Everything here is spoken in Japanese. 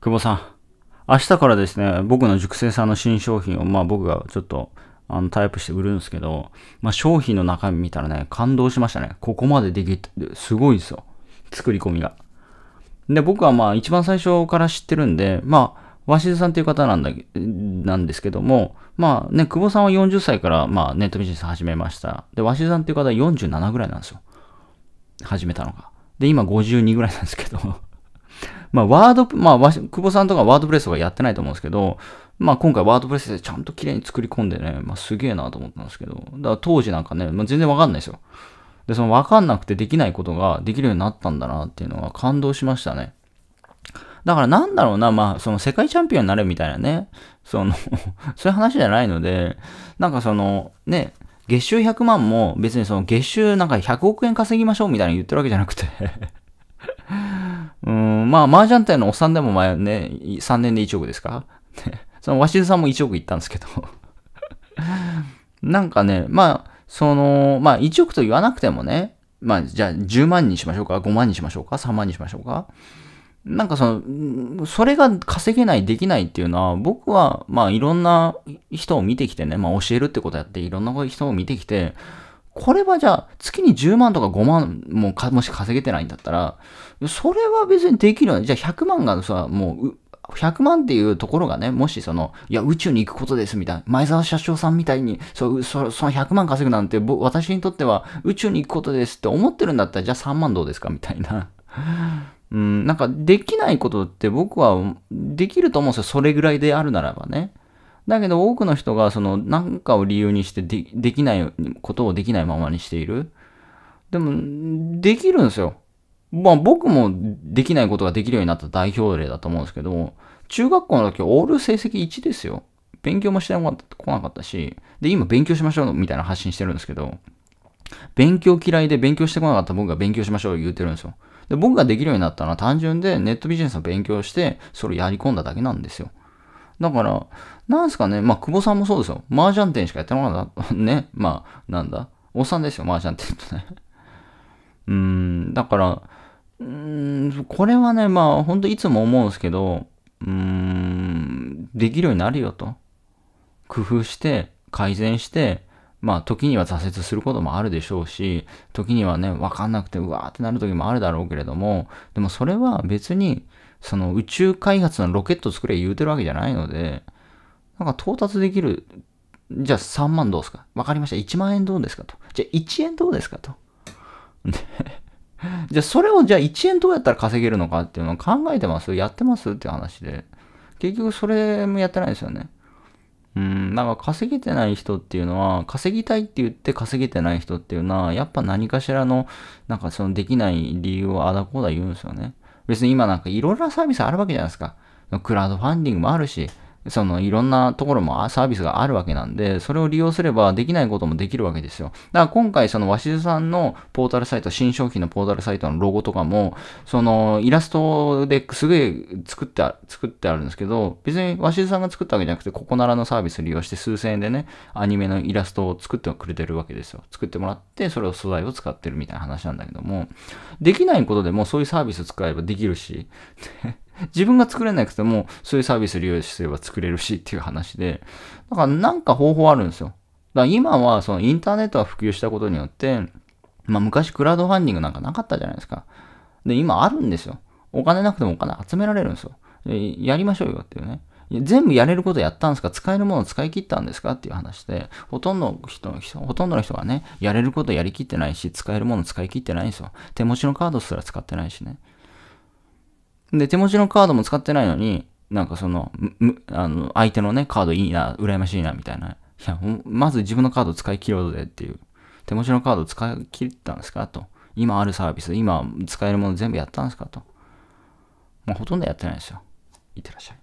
久保さん、明日からですね、僕の熟成さんの新商品を、まあ僕がちょっと、あの、タイプして売るんですけど、まあ商品の中身見たらね、感動しましたね。ここまでできて、すごいですよ。作り込みが。で、僕はまあ一番最初から知ってるんで、まあ、鷲津さんっていう方なんだ、なんですけども、まあね、久保さんは40歳から、まあネットビジネス始めました。で、鷲津さんっていう方は47ぐらいなんですよ。始めたのが。で、今52ぐらいなんですけどまあ、ワード、まあ、久保さんとかワードプレスとかやってないと思うんですけど、まあ、今回ワードプレスでちゃんと綺麗に作り込んでね、まあ、すげえなと思ったんですけど、だから当時なんかね、まあ、全然わかんないですよ。で、そのわかんなくてできないことができるようになったんだなっていうのは感動しましたね。だからなんだろうな、まあ、その世界チャンピオンになれみたいなね、その そういう話じゃないので、なんかその、ね、月収100万も別にその月収なんか100億円稼ぎましょうみたいな言ってるわけじゃなくてうん、まあ、麻雀店のおっさんでも前ね、3年で1億ですか？その、鷲津さんも1億いったんですけど。なんかね、まあ、その、まあ、1億と言わなくてもね、まあ、じゃあ10万にしましょうか、5万にしましょうか、3万にしましょうか？なんかその、それが稼げない、できないっていうのは、僕は、まあいろんな人を見てきてね、まあ教えるってことやって、いろんな人を見てきて、これはじゃあ、月に10万とか5万もか、もし稼げてないんだったら、それは別にできるよね。じゃあ100万がさ、もう、100万っていうところがね、もしその、いや、宇宙に行くことですみたいな、前澤社長さんみたいに、そそその100万稼ぐなんて、私にとっては宇宙に行くことですって思ってるんだったら、じゃあ3万どうですかみたいな。うん、なんかできないことって僕はできると思うんですよ。それぐらいであるならばね。だけど多くの人がその何かを理由にしてでできないことをできないままにしている。でも、できるんですよ。まあ僕もできないことができるようになった代表例だと思うんですけど、中学校の時オール成績1ですよ。勉強もしてこなかったし、で、今勉強しましょうみたいな発信してるんですけど、勉強嫌いで勉強してこなかった僕が勉強しましょう言うてるんですよ。で、僕ができるようになったのは単純でネットビジネスを勉強して、それをやり込んだだけなんですよ。だから、なんすかね、まあ、久保さんもそうですよ。麻雀店しかやってなかった。ね。まあ、なんだ？おっさんですよ、麻雀店とね。うーん、だから、うーん、これはね、まあ、ほんといつも思うんですけど、うーん、できるようになるよと。工夫して、改善して、まあ、時には挫折することもあるでしょうし、時にはね、わかんなくて、うわーってなる時もあるだろうけれども、でもそれは別に、その宇宙開発のロケット作れ言うてるわけじゃないので、なんか到達できる、じゃあ3万どうですか？わかりました。1万円どうですかと。じゃあ1円どうですかと。じゃあそれをじゃあ1円どうやったら稼げるのかっていうのを考えてます？やってます？って話で。結局それもやってないですよね。うん、なんか稼げてない人っていうのは、稼ぎたいって言って稼げてない人っていうのは、やっぱ何かしらの、なんかそのできない理由をあだこうだ言うんですよね。別に今なんかいろいろなサービスあるわけじゃないですか。クラウドファンディングもあるし、そのいろんなところもサービスがあるわけなんで、それを利用すればできないこともできるわけですよ。だから今回その鷲津さんのポータルサイト、新商品のポータルサイトのロゴとかも、そのイラストですげえ作ってあ作ってあるんですけど、別に鷲津さんが作ったわけじゃなくて、ここならのサービス利用して数千円でね、アニメのイラストを作ってくれてるわけですよ。作ってもらって、それを素材を使ってるみたいな話なんだけども、できないことでもそういうサービス使えばできるし、自分が作れなくても、そういうサービス利用すれば作れるしっていう話で、だからなんか方法あるんですよ。だから今はそのインターネットが普及したことによって、まあ昔クラウドファンディングなんかなかったじゃないですか。で、今あるんですよ。お金なくてもお金集められるんですよ。やりましょうよっていうね。全部やれることやったんですか？使えるものを使い切ったんですか？っていう話で、ほとんどの人、ほとんどの人がね、やれることやりきってないし、使えるもの使い切ってないんですよ。手持ちのカードすら使ってないしね。で、手持ちのカードも使ってないのに、なんかその、あの、相手のね、カードいいな、羨ましいな、みたいな。いや、まず自分のカード使い切ろうぜっていう。手持ちのカード使い切ったんですかと。今あるサービス、今使えるもの全部やったんですかと。もうほとんどやってないですよ。いってらっしゃい。